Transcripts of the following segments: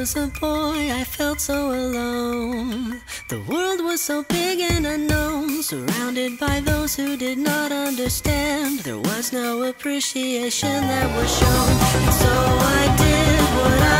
was a boy, I felt so alone. The world was so big and unknown, surrounded by those who did not understand. There was no appreciation that was shown, and so I did what I.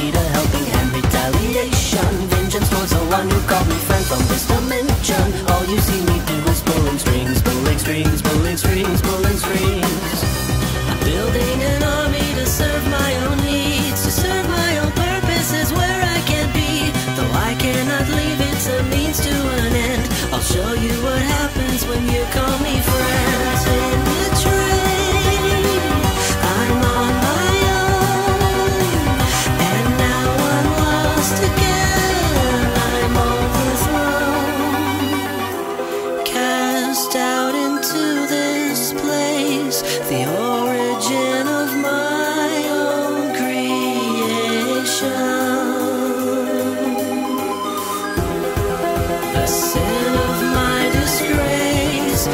this dimension All you see me do is pulling strings Pulling strings, pulling strings, pulling strings. I'm building an army to serve my own needs To serve my own purposes where I can be. Though I cannot leave, it's a means to an end. I'll show you the origin of my own creation, the sin of my disgrace.